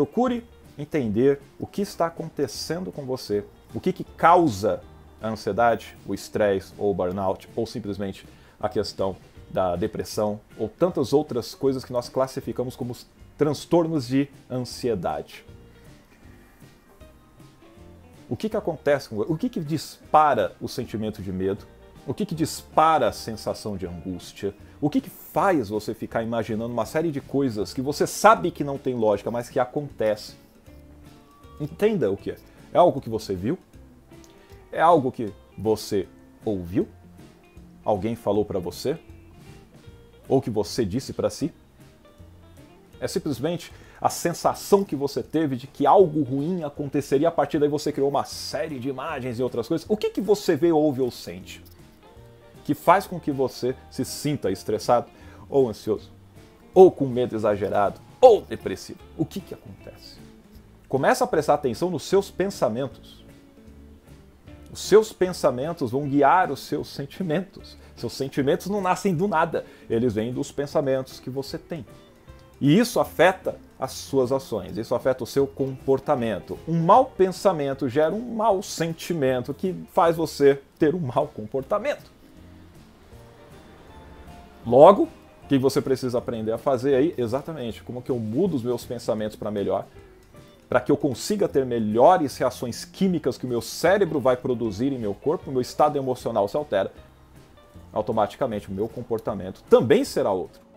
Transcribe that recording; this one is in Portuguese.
Procure entender o que está acontecendo com você, o que, que causa a ansiedade, o estresse ou o burnout, ou simplesmente a questão da depressão, ou tantas outras coisas que nós classificamos como transtornos de ansiedade. O que, que acontece com O que, que dispara o sentimento de medo? O que, que dispara a sensação de angústia? O que, que faz você ficar imaginando uma série de coisas que você sabe que não tem lógica, mas que acontece? Entenda o que é. É algo que você viu? É algo que você ouviu? Alguém falou para você? Ou que você disse para si? É simplesmente a sensação que você teve de que algo ruim aconteceria, a partir daí você criou uma série de imagens e outras coisas. O que, que você vê, ouve ou sente? Que faz com que você se sinta estressado ou ansioso, ou com medo exagerado, ou depressivo. O que, que acontece? Começa a prestar atenção nos seus pensamentos. Os seus pensamentos vão guiar os seus sentimentos. Seus sentimentos não nascem do nada, eles vêm dos pensamentos que você tem. E isso afeta as suas ações, isso afeta o seu comportamento. Um mau pensamento gera um mau sentimento que faz você ter um mau comportamento. Logo, o que você precisa aprender a fazer aí? Exatamente, como que eu mudo os meus pensamentos para melhor, para que eu consiga ter melhores reações químicas que o meu cérebro vai produzir em meu corpo, o meu estado emocional se altera, automaticamente o meu comportamento também será outro.